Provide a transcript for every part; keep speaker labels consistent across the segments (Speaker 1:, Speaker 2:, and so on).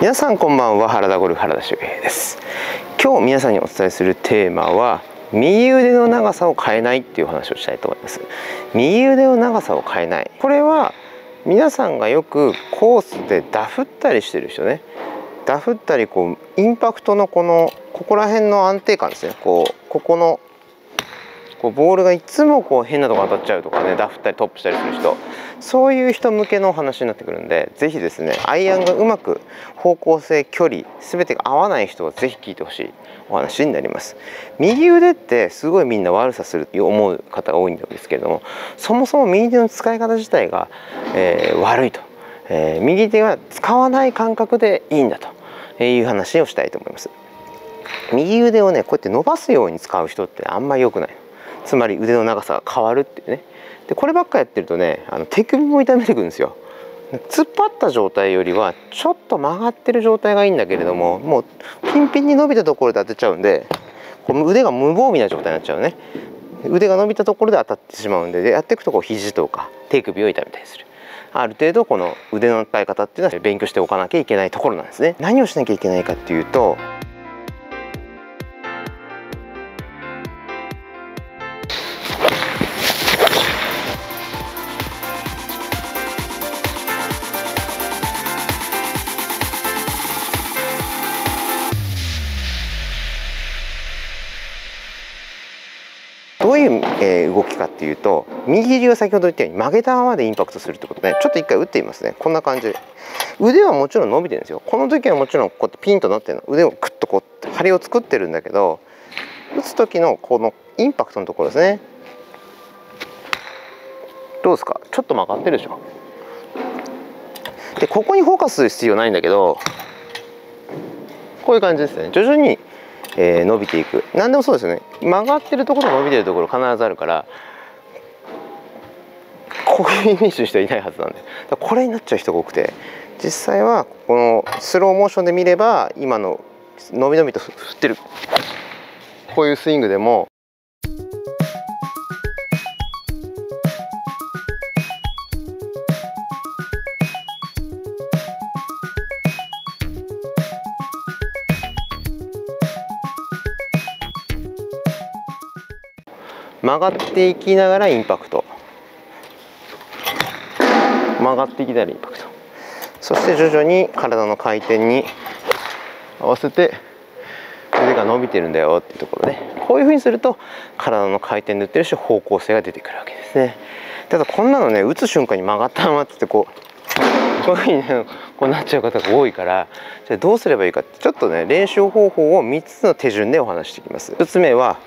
Speaker 1: 皆さんこんばんは。原田ゴルフ原田修平です。今日皆さんにお伝えするテーマは右腕の長さを変えないっていう話をしたいと思います。右腕の長さを変えない。これは皆さんがよくコースでダフったりしてる人ね。ダフったりこうインパクトのこのここら辺の安定感ですね。こうここのこうボールがいつもこう変なとこ当たっちゃうとかねダフったりトップしたりする人。そういう人向けのお話になってくるんで是非ですねアイアンがうまく方向性距離全てが合わない人は是非聞いてほしいお話になります。右腕ってすごいみんな悪さすると思う方が多いんですけれどもそもそも右手の使い方自体が、えー、悪いと、えー、右手は使わない感覚でいいんだと。いう話をしたいと思います。右腕をねこうやって伸ばすように使う人ってあんまり良くない。つまり腕の長さが変わるっていうね。でこればっかやってるとねあの手首も痛めてくるんですよ。突っ張った状態よりはちょっと曲がってる状態がいいんだけれどももうピンピンに伸びたところで当てちゃうんでこの腕が無防備な状態になっちゃうね。腕が伸びたところで当たってしまうんででやっていくとこう肘とか手首を痛めたりする。ある程度この腕の使い方っていうのは勉強しておかなきゃいけないところなんですね。何をしなきゃいけないかっていうとどういう、え動きかっていうと右肘が先ほど言ったように曲げたままでインパクトするってことでちょっと一回打ってみますね。こんな感じで。腕はもちろん伸びてるんですよ。この時はもちろんこうやってピンとなってるの。腕をクッとこう張りを作ってるんだけど打つ時のこのインパクトのところですね。どうですか？ちょっと曲がってるでしょ？でここにフォーカスする必要ないんだけどこういう感じですね。徐々にえー、伸びていく。何でもそうですよね。曲がってるところ伸びてるところ必ずあるからこういうイメージの人はいないはずなんで。これになっちゃう人が多くて実際はこのスローモーションで見れば今の伸び伸びと振ってる。こういうスイングでも曲がっていきながらインパクト。曲がっていきながらインパクト。そして徐々に体の回転に合わせて腕が伸びてるんだよっていうところね。こういうふうにすると体の回転で打ってるし方向性が出てくるわけですね。ただこんなのね打つ瞬間に曲がったままってこうこういうふうにねこうなっちゃう方が多いからじゃあどうすればいいかってちょっとね練習方法を3つの手順でお話していきます。1つ目は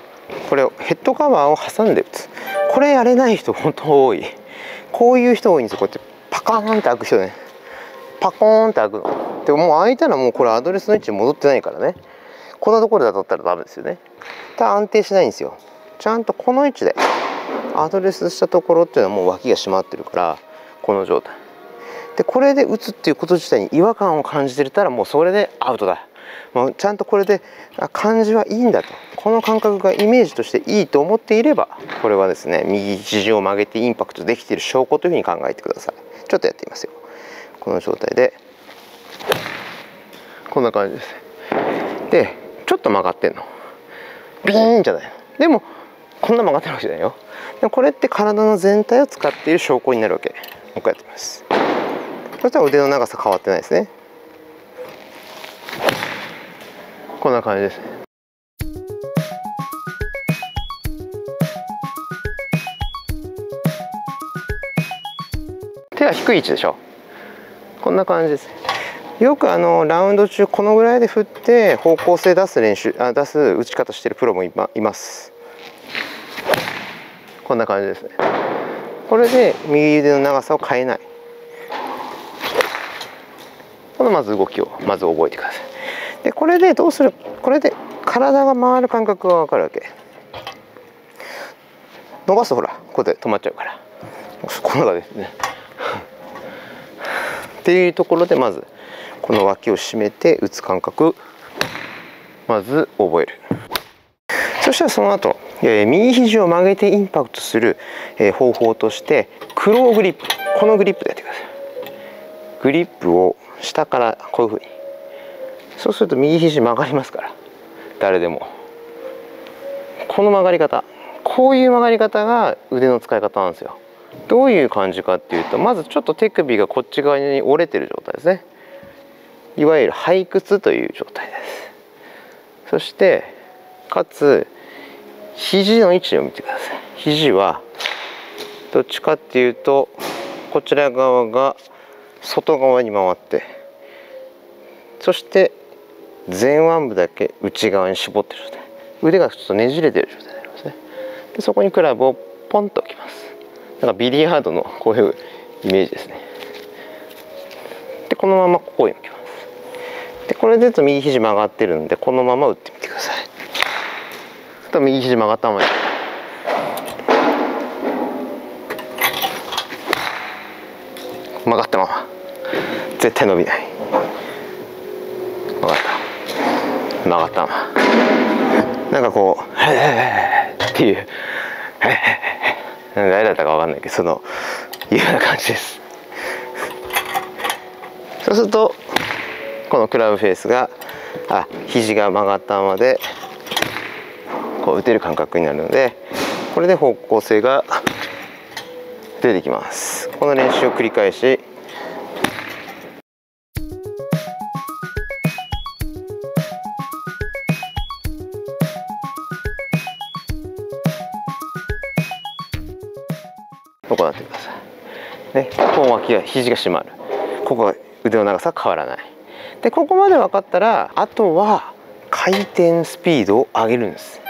Speaker 1: これをヘッドカバーを挟んで打つ。これやれない人本当多い。こういう人多いんですよ。こうやってパカーンって開く人ね。パコーンって開くの。でももう開いたらもうこれアドレスの位置に戻ってないからね。こんなところで当たったらダメですよね。ただ安定しないんですよ。ちゃんとこの位置でアドレスしたところっていうのはもう脇が締まってるからこの状態。でこれで打つっていうこと自体に違和感を感じてたらもうそれでアウトだ。もうちゃんとこれで感じはいいんだと。この感覚がイメージとしていいと思っていればこれはですね右肘を曲げてインパクトできている証拠というふうに考えてください。ちょっとやってみますよ。この状態で。こんな感じですでちょっと曲がってんの。ビーンじゃないの。でもこんな曲がってるわけじゃないよ。でこれって体の全体を使っている証拠になるわけ。もう一回やってみます。そしたら腕の長さ変わってないですね。こんな感じです。手は低い位置でしょ？こんな感じです。よくあのラウンド中このぐらいで振って方向性出す練習あ出す打ち方してるプロもいます。こんな感じですね。これで右腕の長さを変えない。このまず動きをまず覚えてください。でこれでどうするこれで体が回る感覚が分かるわけ。伸ばすとほらここで止まっちゃうから。この中ですね。っていうところでまずこの脇を締めて打つ感覚まず覚える。そしたらその後、えー、右肘を曲げてインパクトする、え、方法としてクローグリップ。このグリップでやってください。グリップを下からこういうふうに。そうすると右肘曲がりますから。誰でも。この曲がり方。こういう曲がり方が腕の使い方なんですよ。どういう感じかっていうとまずちょっと手首がこっち側に折れてる状態ですね。いわゆる背屈という状態です。そしてかつ肘の位置を見てください。肘はどっちかっていうとこちら側が外側に回ってそして前腕部だけ内側に絞ってる状態。腕がちょっとねじれてる状態になりますね。でそこにクラブをポンと置きます。なんかビリヤードのこういうイメージですね。でこのままここに置きます。でこれでと右肘曲がってるんでこのまま打ってみてください。と右肘曲がったまま曲がったまま。絶対伸びない曲がった曲がったなんかこう「」っていう「へえ」誰だったか分かんないけどそのいうような感じです。そうするとこのクラブフェイスがあ肘が曲がったままでこう打てる感覚になるのでこれで方向性が出てきます。この練習を繰り返しね、ここ脇が肘が締まる。ここは腕の長さ変わらない。でここまで分かったらあとは回転スピードを上げるんです。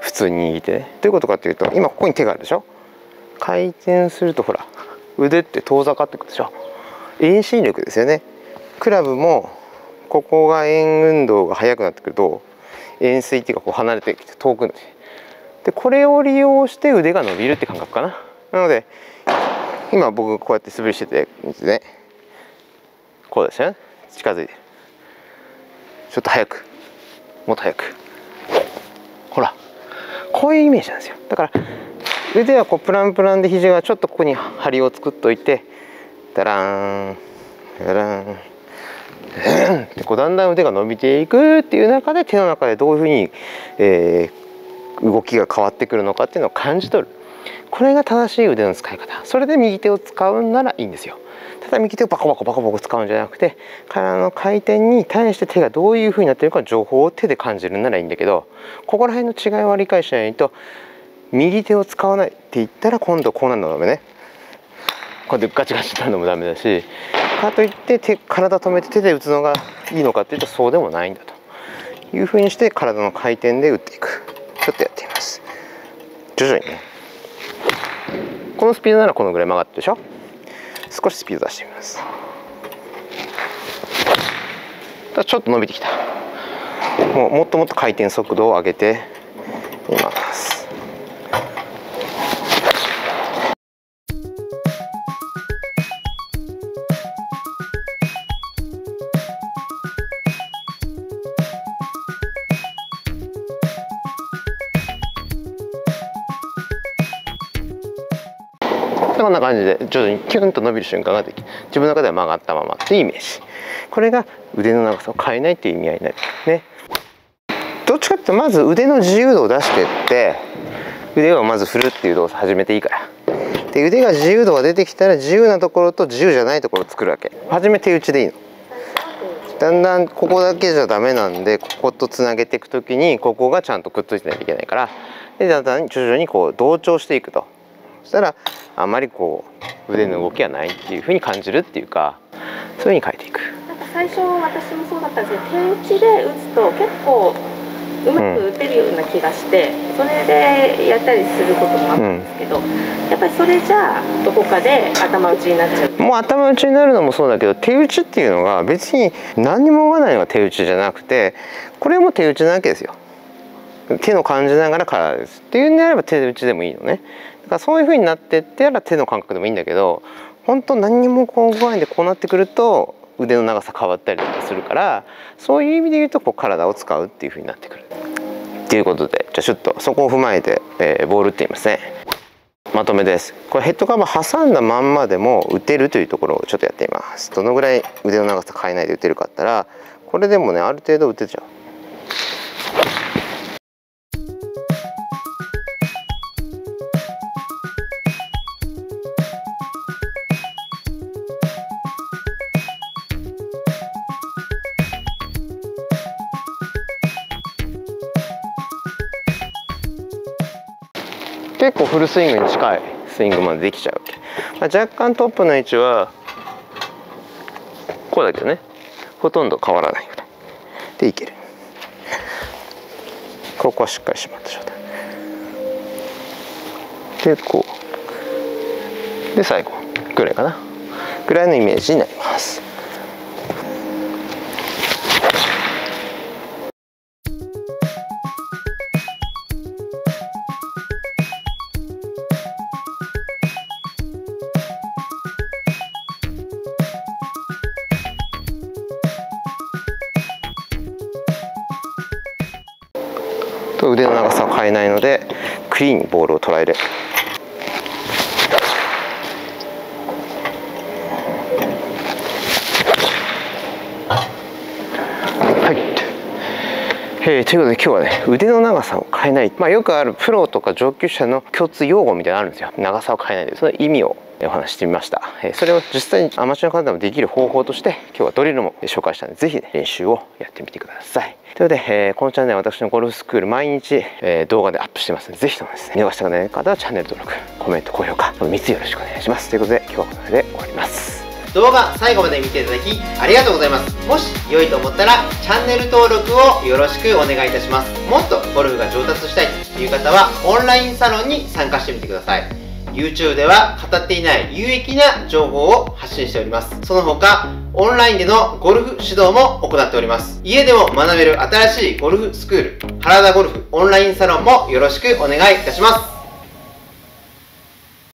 Speaker 1: 普通に握ってね。どういうことかっていうと今ここに手があるでしょ回転するとほら腕って遠ざかってくるでしょ遠心力ですよね。クラブもここが円運動が速くなってくると円錐っていうかこう離れてきて遠くなってでこれを利用して腕が伸びるって感覚かな。なので今僕こうやって素振りしててですね。こうですよね。近づいて。ちょっと早く。もっと早く。ほら。こういうイメージなんですよ。だから腕はこうプランプランで肘がちょっとここに張りを作っといてダラーンダラーンってこうだんだん腕が伸びていくっていう中で手の中でどういうふうに、えー、動きが変わってくるのかっていうのを感じ取る。これが正しい腕の使い方。それで右手を使うならいいんですよ。ただ右手をバコバコバコバコ使うんじゃなくて体の回転に対して手がどういうふうになってるか情報を手で感じるならいいんだけどここら辺の違いは理解しないと右手を使わないって言ったら今度こうなるのダメね。こうやってガチガチになるのもダメだしかといって手体止めて手で打つのがいいのかっていうとそうでもないんだと。いうふうにして体の回転で打っていく。ちょっとやってみます。徐々にね。このスピードならこのぐらい曲がってるでしょ？少しスピード出してみます。ちょっと伸びてきた。もうもっともっと回転速度を上げています。んな感じで徐々にキュンと伸びる瞬間ができ自分の中では曲がったままっていうイメージ。これが腕の長さを変えないっていう意味合いになる。ね。どっちかっていうとまず腕の自由度を出してって腕をまず振るっていう動作始めていいから。で腕が自由度が出てきたら自由なところと自由じゃないところを作るわけ。初めて打ちでいいの。だんだんここだけじゃダメなんでこことつなげていく時にここがちゃんとくっついてないといけないから。でだんだん徐々にこう同調していくと。そしたらあんまりこう腕の動きがないっていうふうに感じるっていうかそういうふうに変えていく。
Speaker 2: なんか最初私もそうだったんですけど手打ちで打つと結構うまく打てるような気がして、うん、それでやったりすることもあるんですけど、うん、やっぱりそれじゃあどこかで頭打ちになっちゃう。
Speaker 1: もう頭打ちになるのもそうだけど手打ちっていうのが別に何にも思わないのが手打ちじゃなくてこれも手打ちなわけですよ。手の感じながら体です。っていうんであれば手打ちでもいいのねだからそういう風になってってやら手の感覚でもいいんだけど本当何にもこう具合でこうなってくると腕の長さ変わったりとかするからそういう意味で言うとこう体を使うっていう風になってくる。っていうことでじゃあちょっとそこを踏まえて、えー、ボールって言いますね。まとめです。これヘッドカバー挟んだまんまでも打てるというところをちょっとやってみます。どのぐらい腕の長さ変えないで打てるかったらこれでもねある程度打てちゃう。結構フルスイングに近いスイングまでできちゃう、まあ、若干トップの位置はこうだけどね。ほとんど変わらないぐらい。でいける。ここはしっかり締まった状態。でこう。で最後。ぐらいかな。ぐらいのイメージになります。腕の長さを変えないのでクリーンにボールを捉える。はい。えー、ということで今日はね腕の長さを変えない、まあ、よくあるプロとか上級者の共通用語みたいなのあるんですよ。長さを変えないで。その意味をお話してみました、それを実際にアマチュアの方でもできる方法として今日はドリルも紹介したので是非ね練習をやってみてください。ということで、えー、このチャンネル私のゴルフスクール毎日、えー、動画でアップしてますので是非ともですね見逃したくない。方はチャンネル登録コメント高評価3つよろしくお願いします。ということで今日はこの辺で終わります。
Speaker 3: 動画最後まで見ていただきありがとうございます。もし良いと思ったらチャンネル登録をよろしくお願いいたします。もっとゴルフが上達したいという方はオンラインサロンに参加してみてください。YouTube では語っていない有益な情報を発信しております。その他オンラインでのゴルフ指導も行っております。家でも学べる新しいゴルフスクール原田ゴルフオンラインサロンもよろしくお願いいたします。